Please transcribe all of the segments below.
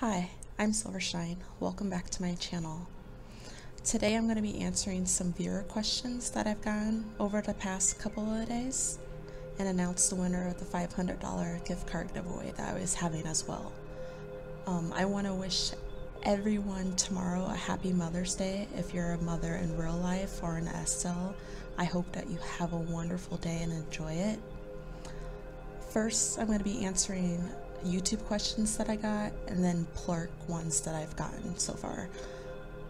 Hi, I'm Silvershine. Welcome back to my channel. Today I'm going to be answering some viewer questions that I've gotten over the past couple of days and announce the winner of the $500 gift card giveaway that I was having as well. Um, I want to wish everyone tomorrow a happy Mother's Day if you're a mother in real life or in SL. I hope that you have a wonderful day and enjoy it. First, I'm going to be answering YouTube questions that I got and then Plurk ones that I've gotten so far.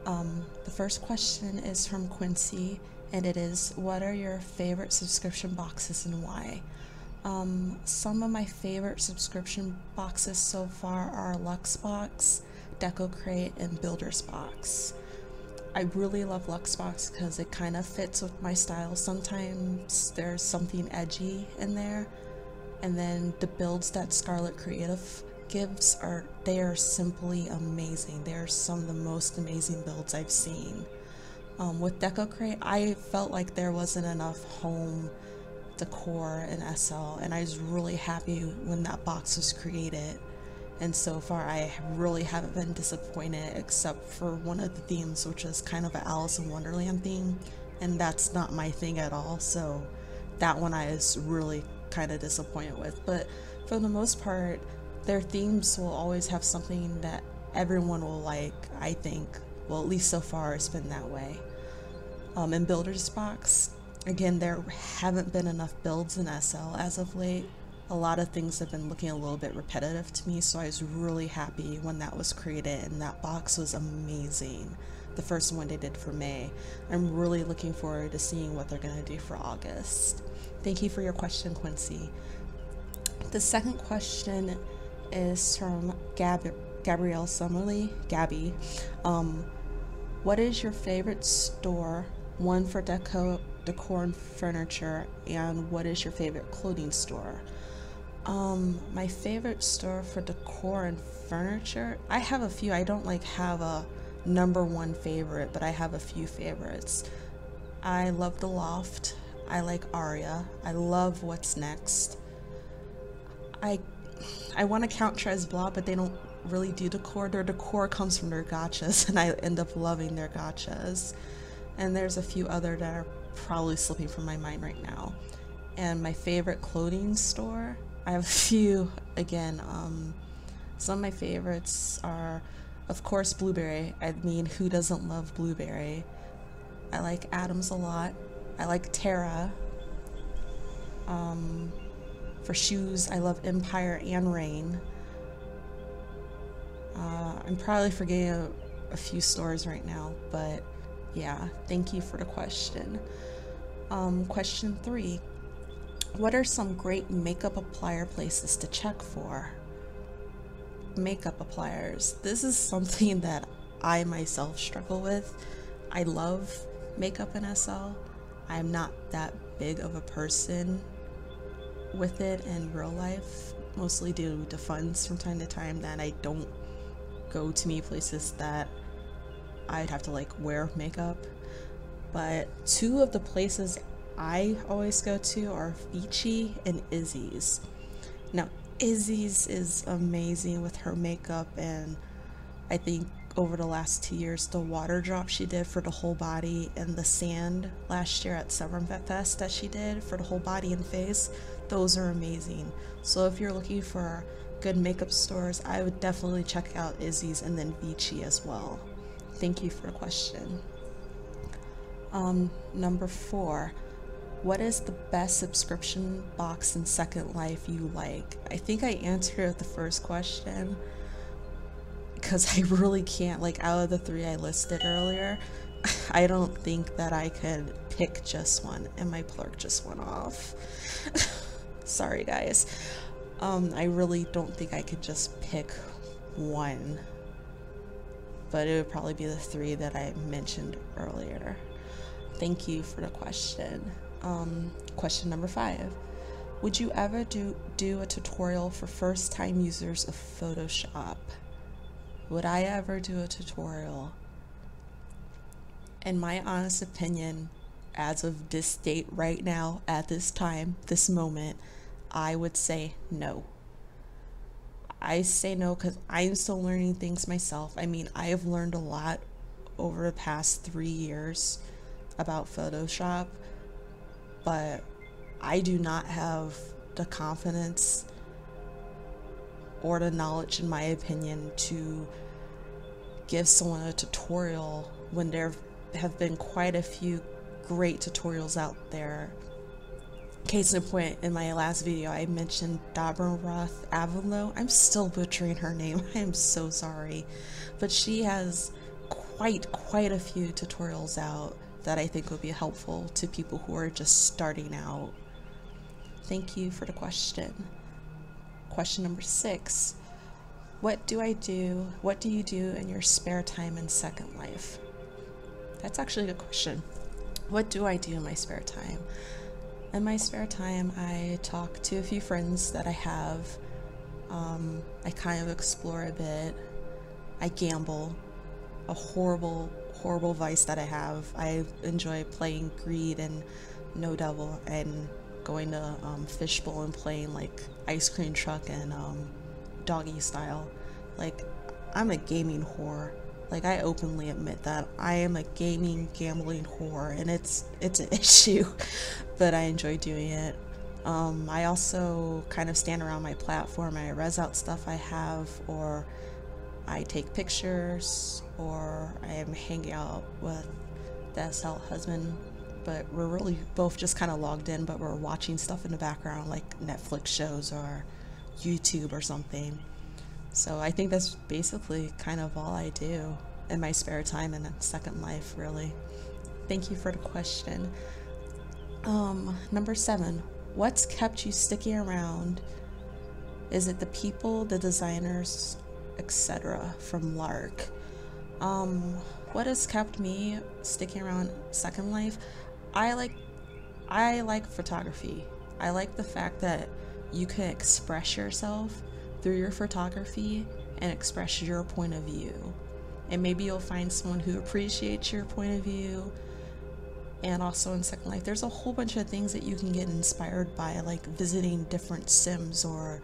Um, the first question is from Quincy and it is What are your favorite subscription boxes and why? Um, some of my favorite subscription boxes so far are Luxebox, DecoCrate, and Builder's Box. I really love Luxebox because it kind of fits with my style. Sometimes there's something edgy in there and then the builds that Scarlet Creative gives are they are simply amazing. They are some of the most amazing builds I've seen. Um, with DecoCrate, I felt like there wasn't enough home decor in SL, and I was really happy when that box was created. And so far, I really haven't been disappointed except for one of the themes, which is kind of an Alice in Wonderland theme, and that's not my thing at all. So that one I was really kind of disappointed with. But for the most part, their themes will always have something that everyone will like, I think. Well, at least so far, it's been that way. Um, in Builder's Box, again, there haven't been enough builds in SL as of late. A lot of things have been looking a little bit repetitive to me, so I was really happy when that was created, and that box was amazing. The first one they did for May. I'm really looking forward to seeing what they're going to do for August. Thank you for your question, Quincy. The second question is from Gab- Gabrielle Summerly. Gabby, um, what is your favorite store? One for deco, decor and furniture, and what is your favorite clothing store? Um, my favorite store for decor and furniture. I have a few. I don't like have a number one favorite, but I have a few favorites. I love the Loft. I like Aria. I love What's Next. I I want to count Tres Blah, but they don't really do decor. Their decor comes from their gotchas, and I end up loving their gotchas. And there's a few other that are probably slipping from my mind right now. And my favorite clothing store, I have a few. Again, um, some of my favorites are, of course, Blueberry. I mean, who doesn't love Blueberry? I like Addams a lot. I like Tara. Um, for shoes, I love Empire and Reign. Uh, I'm probably forgetting a, a, few stores right now, but yeah, thank you for the question. Um, question three What are some great makeup applier places to check for? Makeup appliers. This is something that I myself struggle with. I love makeup in SL. I'm not that big of a person with it in real life, mostly due to funds from time to time that I don't go to me places that I'd have to like wear makeup. But two of the places I always go to are Vici and Izzy's. Now, Izzy's is amazing with her makeup, and I think over the last two years. The water drop she did for the whole body and the sand last year at Severn Fest that she did for the whole body and face, those are amazing. So if you're looking for good makeup stores, I would definitely check out Izzy's and then Vichy as well. Thank you for the question. Um, number four, what is the best subscription box in Second Life you like? I think I answered the first question because I really can't, like, out of the three I listed earlier, I don't think that I could pick just one, and my plurk just went off. Sorry, guys. Um, I really don't think I could just pick one, but it would probably be the three that I mentioned earlier. Thank you for the question. Um, question number five. Would you ever do, do a tutorial for first time users of Photoshop? Would I ever do a tutorial? In my honest opinion, as of this date right now, at this time, this moment, I would say no. I say no because I'm still learning things myself. I mean, I have learned a lot over the past three years about Photoshop, but I do not have the confidence or the knowledge, in my opinion, to give someone a tutorial when there have been quite a few great tutorials out there. Case in point, in my last video, I mentioned Dabra Avalo. I'm still butchering her name. I am so sorry. But she has quite, quite a few tutorials out that I think would be helpful to people who are just starting out. Thank you for the question. Question number six. What do I do? What do you do in your spare time in Second Life? That's actually a good question. What do I do in my spare time? In my spare time, I talk to a few friends that I have. Um, I kind of explore a bit. I gamble. A horrible, horrible vice that I have. I enjoy playing Greed and No Devil and going to um, Fishbowl and playing like Ice Cream Truck and um, Doggy Style. Like, I'm a gaming whore. Like I openly admit that I am a gaming gambling whore, and it's it's an issue, but I enjoy doing it. Um, I also kind of stand around my platform. I res out stuff I have, or I take pictures, or I am hanging out with the SL husband. But we're really both just kind of logged in, but we're watching stuff in the background, like Netflix shows or YouTube or something. So I think that's basically kind of all I do in my spare time in Second Life, really. Thank you for the question. Um, number seven, what's kept you sticking around? Is it the people, the designers, etc. from Lark? Um, what has kept me sticking around Second Life? I like I like photography. I like the fact that you can express yourself through your photography and express your point of view. And maybe you'll find someone who appreciates your point of view. And also in Second Life, there's a whole bunch of things that you can get inspired by, like visiting different Sims or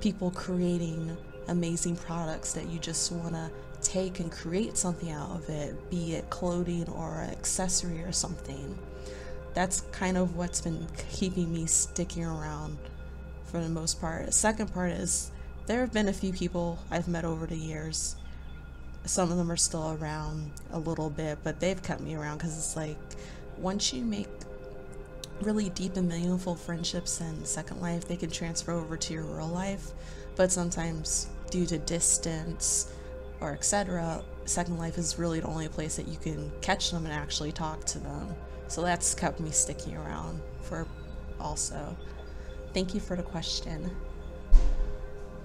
people creating amazing products that you just want to take and create something out of it, be it clothing or an accessory or something. That's kind of what's been keeping me sticking around for the most part. Second part is there have been a few people I've met over the years. Some of them are still around a little bit, but they've kept me around because it's like once you make really deep and meaningful friendships in Second Life, they can transfer over to your real life. But sometimes, due to distance or etc., Second Life is really the only place that you can catch them and actually talk to them. So that's kept me sticking around for also. Thank you for the question.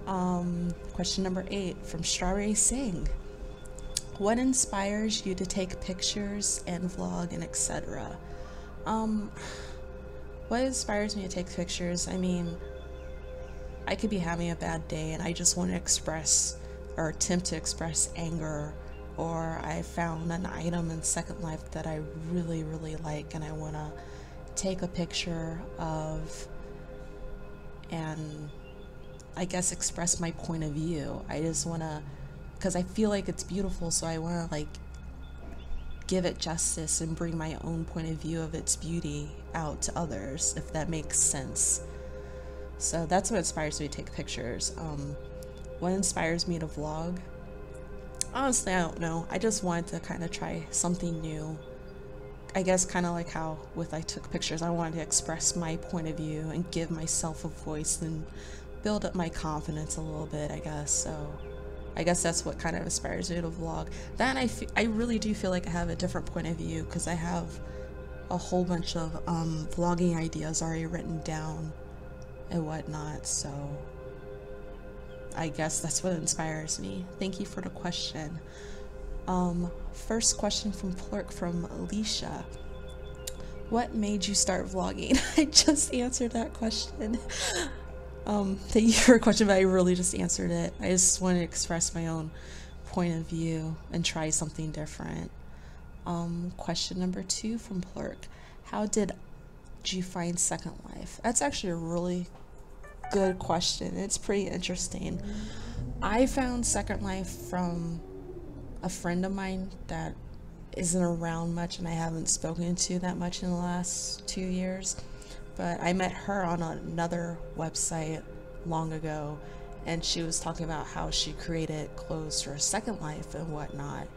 Um, question number eight from Strawberry Singh. What inspires you to take pictures and vlog and etc.? Um, what inspires me to take pictures? I mean, I could be having a bad day and I just want to express or attempt to express anger, or I found an item in Second Life that I really, really like and I want to take a picture of and I guess express my point of view. I just want to because I feel like it's beautiful so I want to like give it justice and bring my own point of view of its beauty out to others if that makes sense. So that's what inspires me to take pictures. Um, what inspires me to vlog? Honestly, I don't know. I just wanted to kind of try something new. I guess kind of like how with I took pictures, I wanted to express my point of view and give myself a voice and build up my confidence a little bit, I guess. So I guess that's what kind of inspires me to vlog. Then I, I really do feel like I have a different point of view because I have a whole bunch of um, vlogging ideas already written down and whatnot. So I guess that's what inspires me. Thank you for the question. Um, first question from Plurk from Alicia. What made you start vlogging? I just answered that question. Um, thank you for a question, but I really just answered it. I just want to express my own point of view and try something different. Um, question number two from Plurk. How did you find Second Life? That's actually a really good question. It's pretty interesting. I found Second Life from a friend of mine that isn't around much and I haven't spoken to that much in the last two years. But I met her on another website long ago and she was talking about how she created clothes for Second Life and whatnot.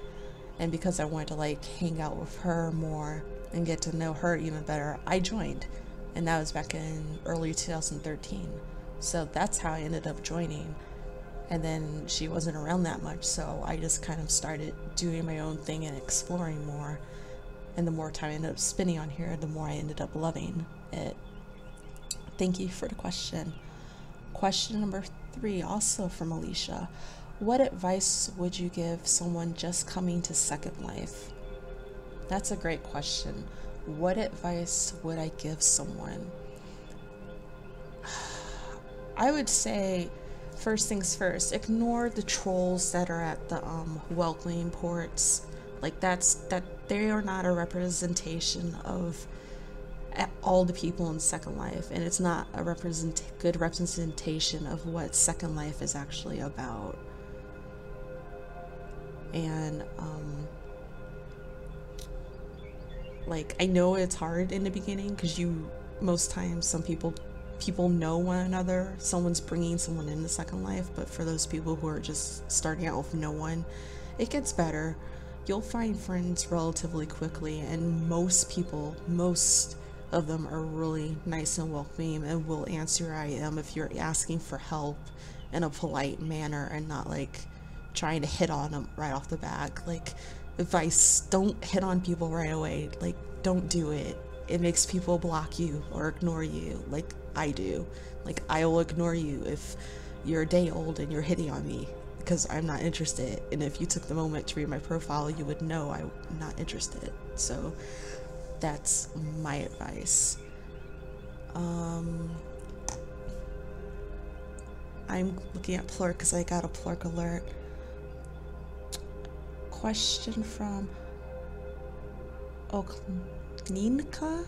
And because I wanted to like hang out with her more and get to know her even better, I joined. And that was back in early 2013. So that's how I ended up joining. And then she wasn't around that much so i just kind of started doing my own thing and exploring more. And the more time i ended up spending on here the more i ended up loving it. Thank you for the question. Question number three also from alicia. What advice would you give someone just coming to second life? That's a great question. What advice would i give someone i would say first things first, ignore the trolls that are at the um, welcoming ports. Like that's that they are not a representation of all the people in Second Life, and it's not a represent good representation of what Second Life is actually about. And um, like I know it's hard in the beginning because you most times some people people know one another. Someone's bringing someone into Second Life, but for those people who are just starting out with no one, it gets better. You'll find friends relatively quickly, and most people, most of them are really nice and welcoming and will answer I am if you're asking for help in a polite manner and not like trying to hit on them right off the back. Like, advice don't hit on people right away. Like, don't do it. It makes people block you or ignore you. Like, I do. Like, I will ignore you if you're a day old and you're hitting on me because I'm not interested. And if you took the moment to read my profile, you would know I'm not interested. So that's my advice. Um, I'm looking at Plurk because I got a Plurk alert. Question from Okninka?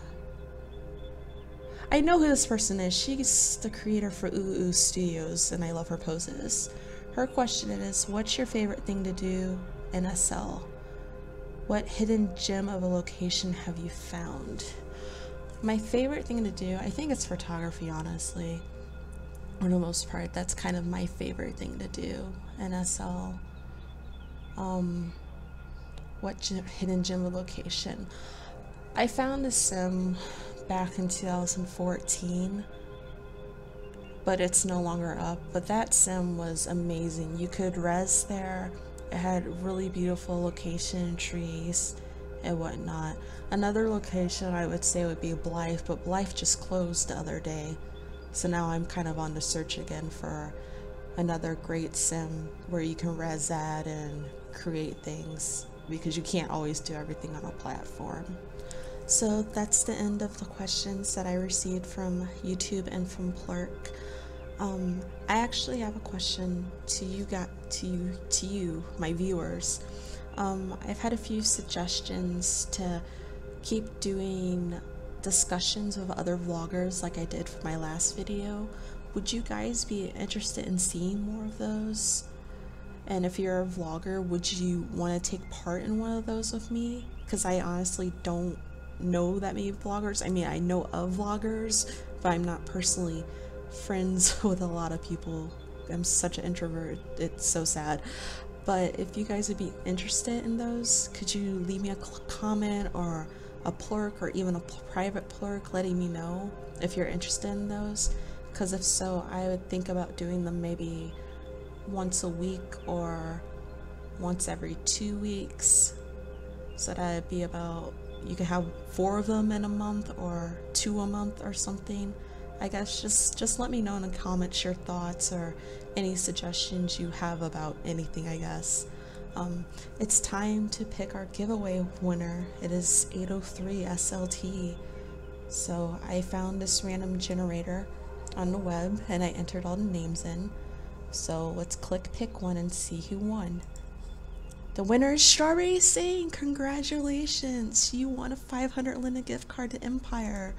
I know who this person is. She's the creator for Ooh Ooh Studios, and I love her poses. Her question is, what's your favorite thing to do in SL? What hidden gem of a location have you found? My favorite thing to do, I think it's photography, honestly. For the most part, that's kind of my favorite thing to do in SL. Um, what hidden gem of a location? I found a sim back in 2014 but it's no longer up. But that sim was amazing. You could res there. It had really beautiful location trees and whatnot. Another location i would say would be blythe but blythe just closed the other day. So now i'm kind of on the search again for another great sim where you can res at and create things because you can't always do everything on a platform so that's the end of the questions that I received from YouTube and from Plurk. Um, I actually have a question to you, got to you, to you, my viewers. Um, I've had a few suggestions to keep doing discussions with other vloggers like I did for my last video. Would you guys be interested in seeing more of those? And if you're a vlogger, would you want to take part in one of those with me? Because I honestly don't know that many vloggers. I mean, I know of vloggers, but I'm not personally friends with a lot of people. I'm such an introvert. It's so sad. But if you guys would be interested in those, could you leave me a comment or a plurk or even a private plurk letting me know if you're interested in those? Because if so, I would think about doing them maybe once a week or once every two weeks. So that'd be about you can have four of them in a month or two a month or something. I guess just just let me know in the comments your thoughts or any suggestions you have about anything. I guess um, it's time to pick our giveaway winner. It is 803 SLT. So I found this random generator on the web and I entered all the names in. So let's click pick one and see who won. The winner is Strawberry Singh. Congratulations. You won a 500 Linden gift card to Empire.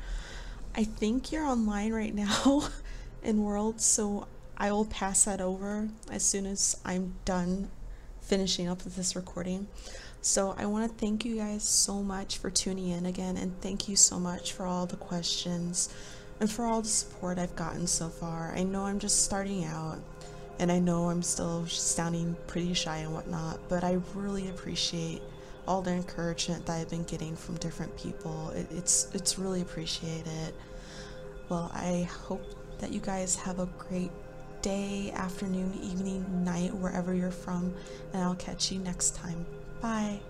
I think you're online right now. in World, so I will pass that over as soon as I'm done finishing up with this recording. So I want to thank you guys so much for tuning in again, and thank you so much for all the questions and for all the support I've gotten so far. I know I'm just starting out, and I know I'm still sounding pretty shy and whatnot, but I really appreciate all the encouragement that I've been getting from different people. It, it's it's really appreciated. Well, I hope that you guys have a great day, afternoon, evening, night, wherever you're from, and I'll catch you next time. Bye.